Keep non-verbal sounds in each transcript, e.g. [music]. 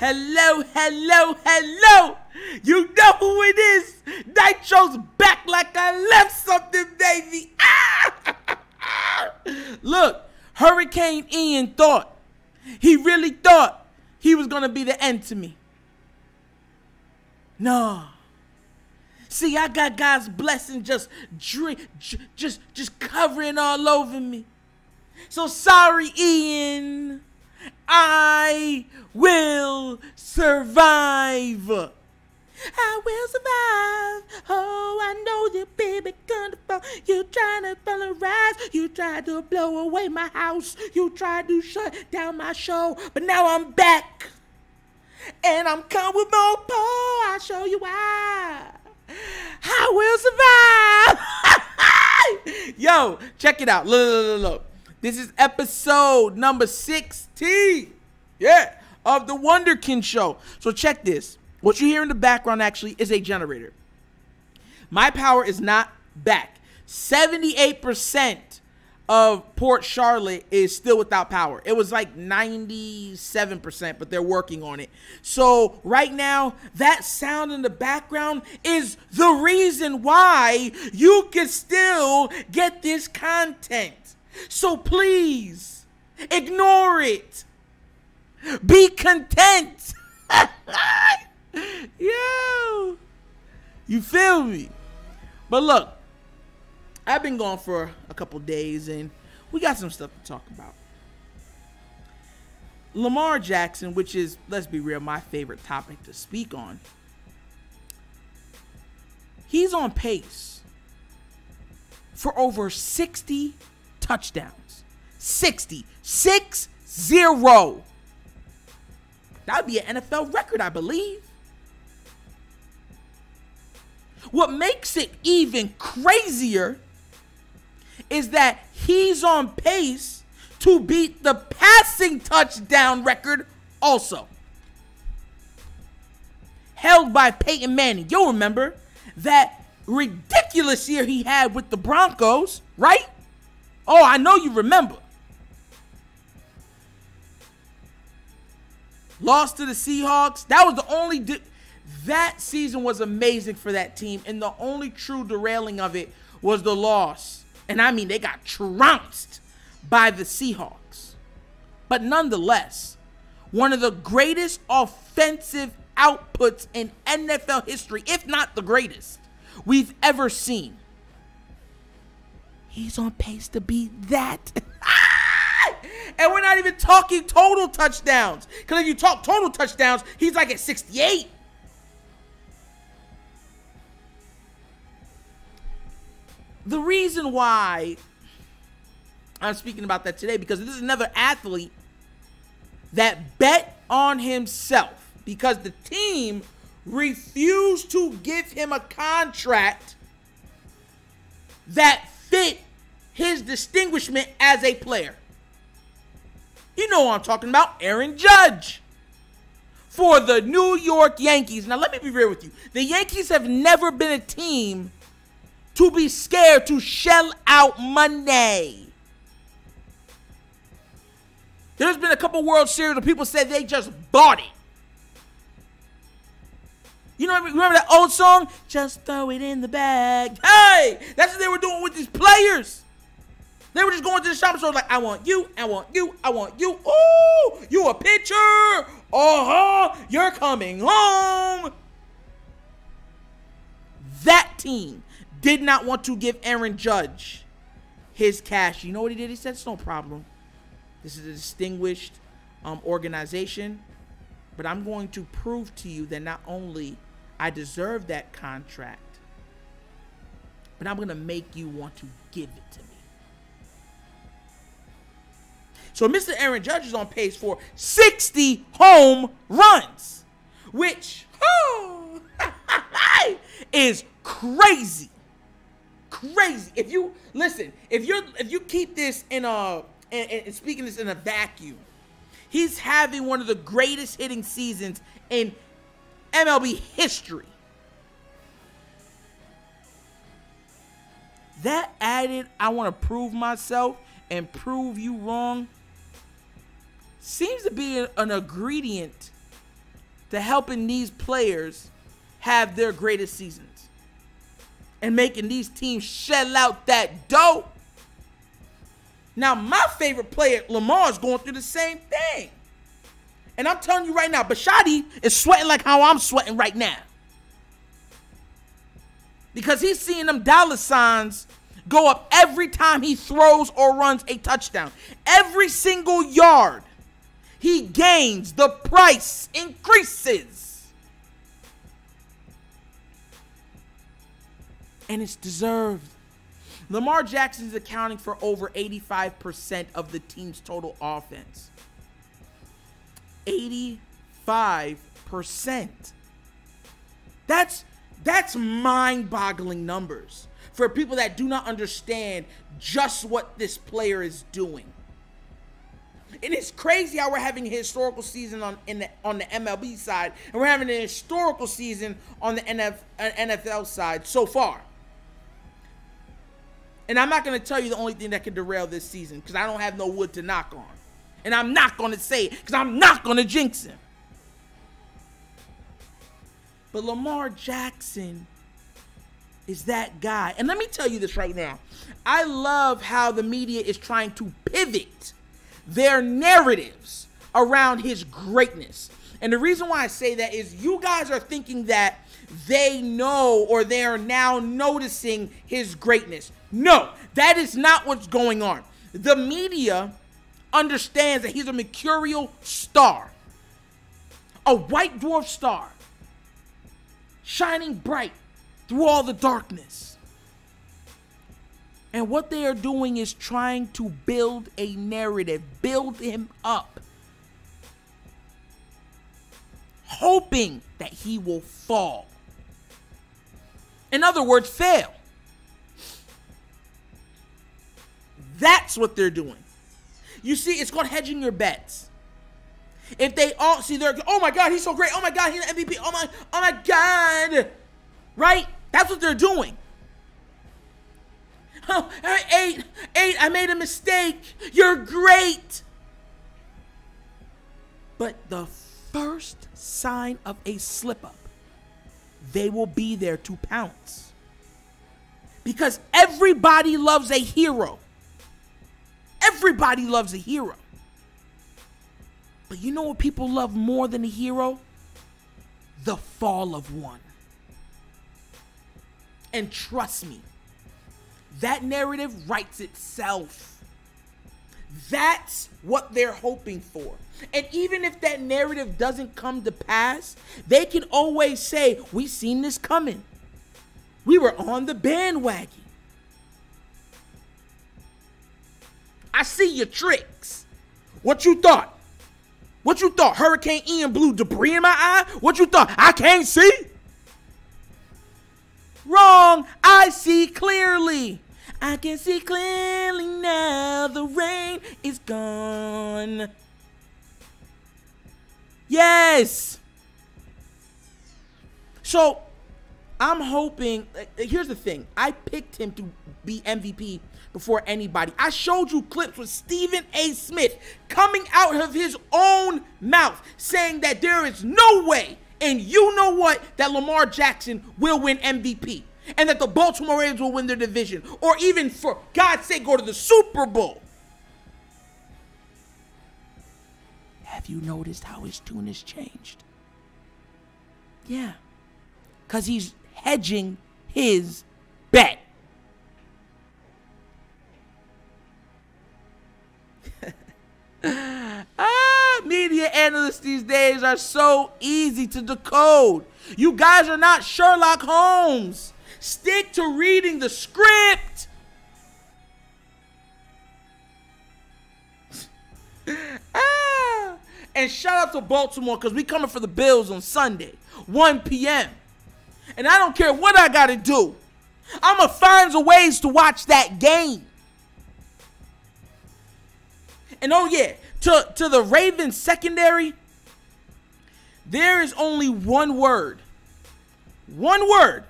Hello, hello, hello. You know who it is. Nitro's back like I left something, baby. Ah! [laughs] Look, Hurricane Ian thought, he really thought he was to be the end to me. No. See, I got God's blessing just drink, just just covering all over me. So sorry, Ian. I will survive. I will survive. Oh, I know you, baby, gonna fall. You trying to rise. You tried to blow away my house. You tried to shut down my show. But now I'm back. And I'm coming with more pole. Oh, I'll show you why. I will survive. [laughs] Yo, check it out. Look, look, look, look. This is episode number 16. Yeah, of the Wunderkind show. So check this. What you hear in the background actually is a generator. My power is not back. 78% of Port Charlotte is still without power. It was like 97%, but they're working on it. So, right now, that sound in the background is the reason why you can still get this content. So, please ignore it. Be content. [laughs] Yo. You feel me? But look, I've been gone for a couple days and we got some stuff to talk about. Lamar Jackson, which is, let's be real, my favorite topic to speak on, he's on pace for over 60 touchdowns. 60. 6 0. That would be an NFL record, I believe. What makes it even crazier is that he's on pace to beat the passing touchdown record also. Held by Peyton Manning. You'll remember that ridiculous year he had with the Broncos, right? Oh, I know you remember. Lost to the Seahawks. That was the only. Di- that season was amazing for that team, and the only true derailing of it was the loss and I mean, they got trounced by the Seahawks. But nonetheless, one of the greatest offensive outputs in NFL history, if not the greatest, we've ever seen. He's on pace to be that. [laughs] and we're not even talking total touchdowns. Because if you talk total touchdowns, he's like at 68. the reason why I'm speaking about that today because this is another athlete that bet on himself because the team refused to give him a contract that fit his distinguishment as a player. You know what I'm talking about, Aaron Judge. For the New York Yankees. Now, let me be real with you. The Yankees have never been a team to be scared to shell out money. There's been a couple World Series where people said they just bought it. You know, remember that old song? Just throw it in the bag. Hey, that's what they were doing with these players. They were just going to the shop store like, I want you, I want you, I want you. Ooh, you a pitcher. Uh-huh, you're coming home. That team did not want to give Aaron Judge his cash. You know what he did? He said, it's no problem. This is a distinguished um, organization, but I'm going to prove to you that not only I deserve that contract, but I'm going to make you want to give it to me. So Mr. Aaron Judge is on pace for 60 home runs, which oh, [laughs] is crazy crazy. If you listen, if you're if you keep this in a and, and speaking this in a vacuum, he's having one of the greatest hitting seasons in MLB history. That added, I want to prove myself and prove you wrong, seems to be an ingredient to helping these players have their greatest seasons and making these teams shell out that dough. Now, my favorite player, Lamar, is going through the same thing. And I'm telling you right now, Bisciotti is sweating like how I'm sweating right now. Because he's seeing them dollar signs go up every time he throws or runs a touchdown. Every single yard he gains, the price increases. And it's deserved. Lamar Jackson is accounting for over 85% of the team's total offense. 85%. That's that's mind-boggling numbers for people that do not understand just what this player is doing. And it's crazy how we're having a historical season on in the, on the MLB side, and we're having a historical season on the NF, uh, NFL side so far. And I'm not going to tell you the only thing that can derail this season because I don't have no wood to knock on. And I'm not going to say it because I'm not going to jinx him. But Lamar Jackson is that guy. And let me tell you this right now. I love how the media is trying to pivot their narratives around his greatness. And the reason why I say that is you guys are thinking that they know or they are now noticing his greatness. No, that is not what's going on. The media understands that he's a mercurial star, a white dwarf star, shining bright through all the darkness. And what they are doing is trying to build a narrative, build him up, hoping that he will fall. In other words, fail. That's what they're doing. You see, it's called hedging your bets. If they all see, they're oh my god, he's so great. Oh my god, he's an MVP. Oh my, oh my god, right? That's what they're doing. [laughs] Oh, eight, eight, I made a mistake. You're great. But the first sign of a slip up, they will be there to pounce. Because everybody loves a hero. Everybody loves a hero. But you know what people love more than a hero? The fall of one. And trust me, that narrative writes itself. That's what they're hoping for. And even if that narrative doesn't come to pass, they can always say, We seen this coming. We were on the bandwagon. I see your tricks. What you thought? What you thought? Hurricane Ian blew debris in my eye? What you thought? I can't see? Wrong. I see clearly. I can see clearly now. The rain is gone. Yes. So I'm hoping. Here's the thing I picked him to be MVP before anybody. I showed you clips with Stephen A. Smith coming out of his own mouth saying that there is no way, and you know what, that Lamar Jackson will win MVP and that the Baltimore Ravens will win their division or even, for God's sake, go to the Super Bowl. Have you noticed how his tune has changed? Yeah. Because he's hedging his bet. [laughs] ah, media analysts these days are so easy to decode. You guys are not Sherlock Holmes. Stick to reading the script. [laughs] ah, and shout out to Baltimore because we coming for the Bills on Sunday, 1 p.m. And I don't care what I got to do. I'm going to find a ways to watch that game. And oh yeah, to to the Ravens secondary, there is only one word. One word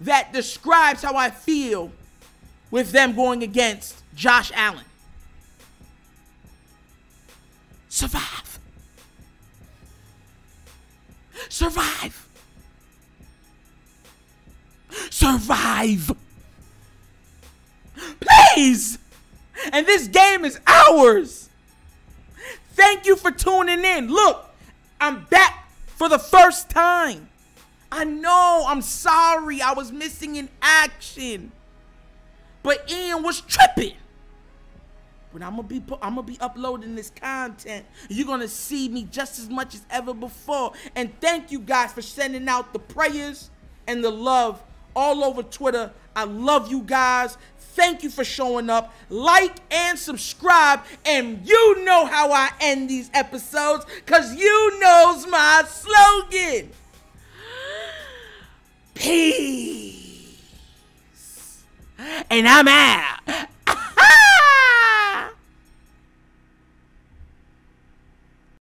that describes how I feel with them going against Josh Allen. Survive. survive. Survive. Please. And this game is ours. Thank you for tuning in. Look, I'm back for the first time. I know, I'm sorry. I was missing in action. But Ian was tripping. But I'm gonna be I'm gonna be uploading this content. You're gonna see me just as much as ever before. And thank you guys for sending out the prayers and the love all over Twitter. I love you guys. Thank you for showing up. Like and subscribe. And you know how I end these episodes because you knows my slogan. [gasps] Peace. And I'm out.